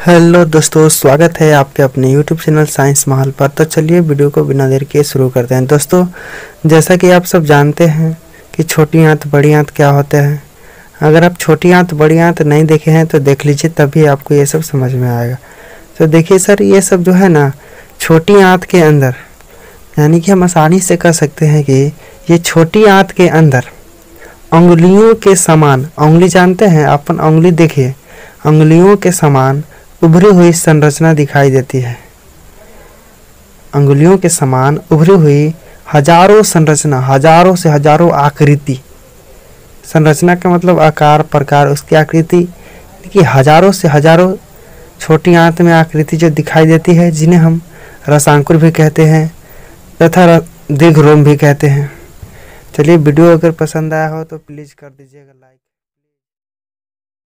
Hello दोस्तों, स्वागत है आपके अपने यूट्यूब चैनल साइंस महल पर। तो चलिए वीडियो को बिना देर के शुरू करते हैं। दोस्तों, जैसा कि आप सब जानते हैं कि छोटी आंत, बड़ी आंत क्या होते हैं। अगर आप छोटी आंत, बड़ी आंत नहीं देखे हैं तो देख लीजिए, तभी आपको ये सब समझ में आएगा। तो देखिए सर, ये सब जो है ना, छोटी आँत के अंदर, यानी कि हम आसानी से कह सकते हैं कि ये छोटी आँत के अंदर उंगलियों के समान, उंगली जानते हैं, अपन उंगली देखिए, उंगलियों के समान उभरी हुई संरचना दिखाई देती है। अंगुलियों के समान उभरी हुई हज़ारों संरचना, हज़ारों से हज़ारों आकृति। संरचना का मतलब आकार, प्रकार, उसकी आकृति। कि हज़ारों से हज़ारों छोटी आंत में आकृति जो दिखाई देती है, जिन्हें हम रसांकुर भी कहते हैं, तथा दीर्घ रोम भी कहते हैं। चलिए, वीडियो अगर पसंद आया हो तो प्लीज़ कर दीजिएगा लाइक।